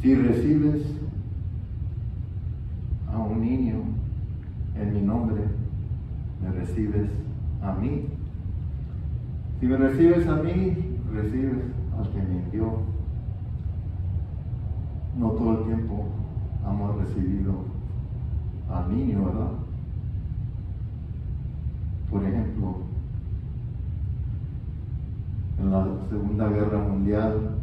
Si recibes a un niño en mi nombre, me recibes a mí. Si me recibes a mí, recibes al que me envió. No todo el tiempo hemos recibido al niño, ¿verdad? Por ejemplo, en la Segunda Guerra Mundial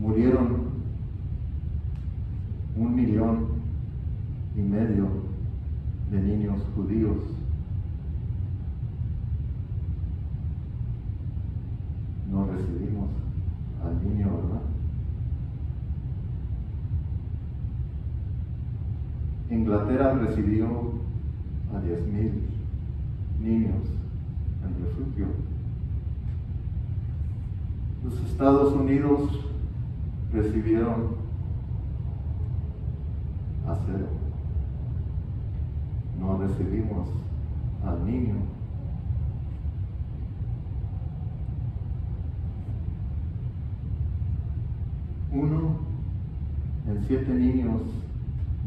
murieron un millón y medio de niños judíos. No recibimos al niño, ¿verdad? Inglaterra recibió a 10.000 niños en refugio. Los Estados Unidos recibieron a cero. No recibimos al niño. Uno en siete niños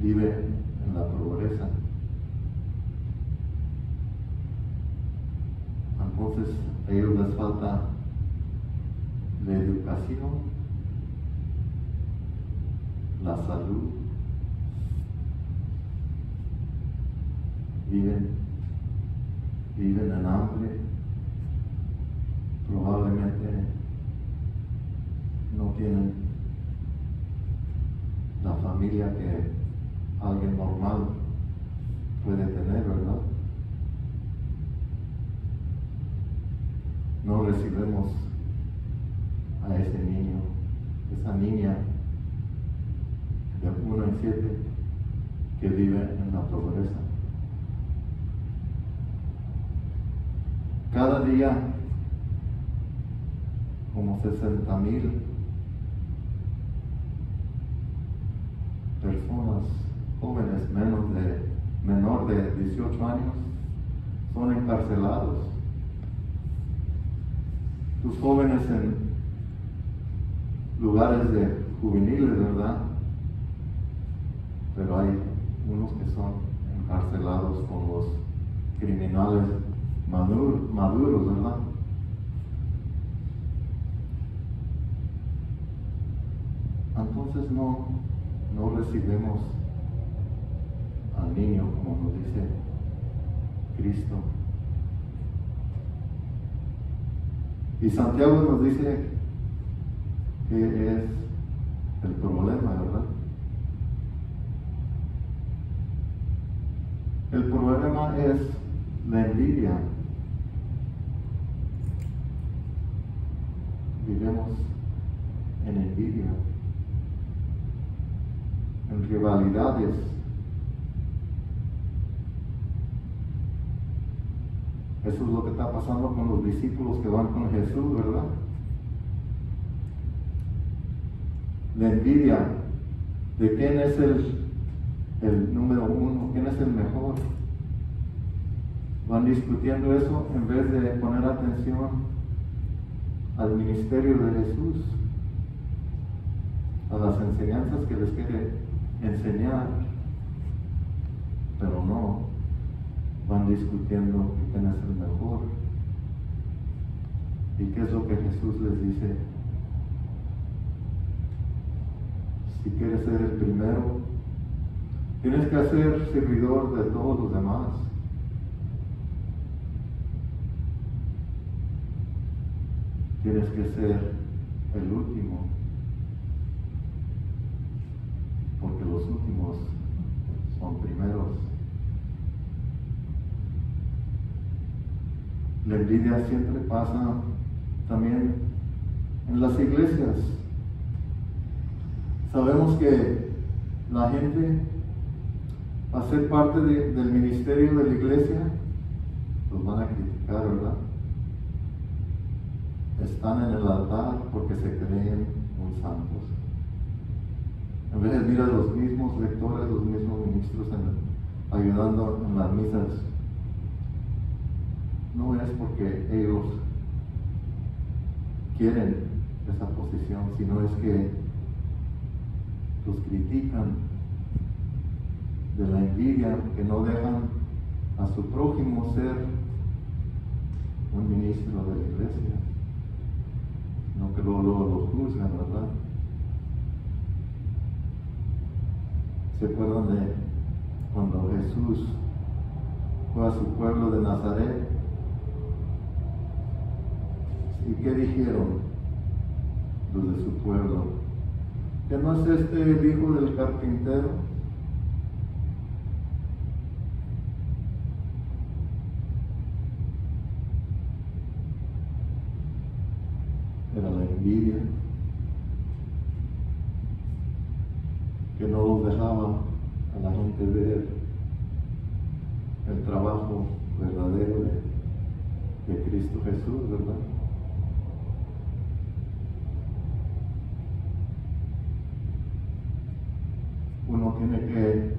vive en la pobreza. Entonces a ellos les falta la educación, la salud. Viven, viven en hambre, probablemente no tienen la familia que alguien normal puede tener, ¿verdad? No recibimos a ese niño, esa niña de uno en siete que vive en la pobreza. Cada día, como 60 mil personas jóvenes menos de, menor de 18 años son encarcelados. Tus jóvenes en lugares de juveniles, ¿verdad? Pero hay unos que son encarcelados con los criminales maduros, ¿verdad? Entonces no, no recibimos al niño, como nos dice Cristo. Y Santiago nos dice que es el problema, ¿verdad? El problema es la envidia. Vivimos en envidia, en rivalidades. Eso es lo que está pasando con los discípulos que van con Jesús, ¿verdad? La envidia de quién es el, el número uno, quién es el mejor. Van discutiendo eso en vez de poner atención al ministerio de Jesús, a las enseñanzas que les quiere enseñar, pero no van discutiendo quién es el mejor. ¿Y qué es lo que Jesús les dice? Si quieres ser el primero, tienes que ser servidor de todos los demás. Tienes que ser el último, porque los últimos son primeros. La envidia siempre pasa también en las iglesias. Sabemos que la gente, a ser parte del ministerio de la iglesia, los van a criticar, ¿verdad? Están en el altar porque se creen muy santos. En vez mira los mismos lectores, los mismos ministros ayudando en las misas. No es porque ellos quieren esa posición, sino es que los critican de la envidia, que no dejan a su prójimo ser un ministro de la iglesia, no que luego, lo juzgan, ¿verdad? ¿Se acuerdan de cuando Jesús fue a su pueblo de Nazaret? ¿Y qué dijeron los de su pueblo? ¿Que no es este el hijo del carpintero? Era la envidia que no dejaba a la gente ver el trabajo verdadero de, de Cristo Jesús, ¿verdad? uno tiene que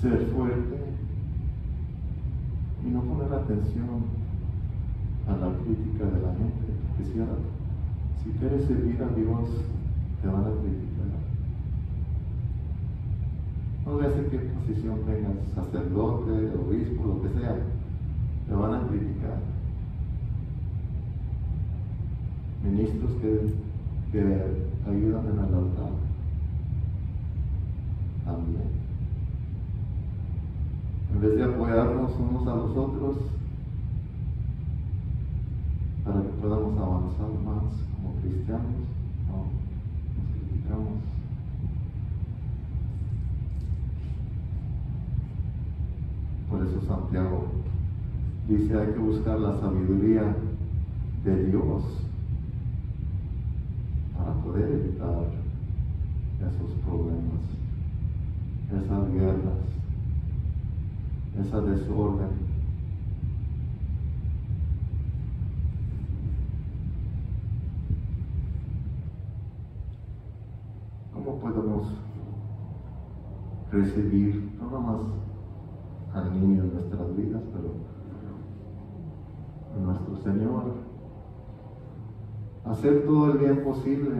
ser fuerte y no poner atención a la crítica de la gente. Porque si, quieres servir a Dios, te van a criticar. No veas en qué posición tengas, sacerdote, obispo, lo que sea, te van a criticar. Ministros que, que ayudan en el altar. También. En vez de apoyarnos unos a los otros, para que avanzar más como cristianos, no, nos criticamos. Por eso Santiago dice hay que buscar la sabiduría de Dios para poder evitar esos problemas, esas guerras, esa desorden. ¿Cómo podemos recibir no más al niño en nuestras vidas, pero en nuestro Señor. Hacer todo el bien posible,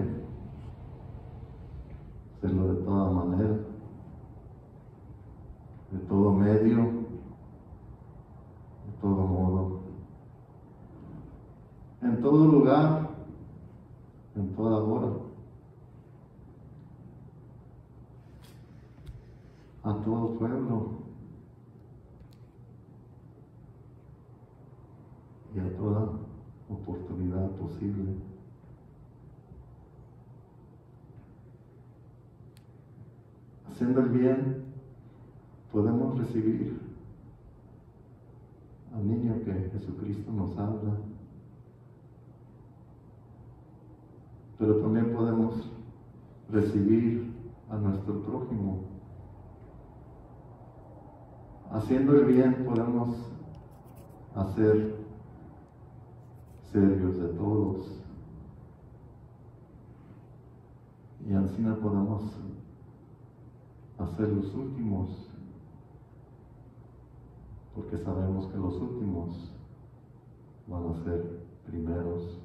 hacerlo de toda manera, de todo medio, de todo modo, en todo lugar, en toda hora. A todo pueblo y a toda oportunidad posible. haciendo el bien, podemos recibir al niño que Jesucristo nos habla. Pero también podemos recibir a nuestro prójimo. Haciendo el bien podemos hacer serios de todos. Y así no podemos hacer los últimos, porque sabemos que los últimos van a ser primeros.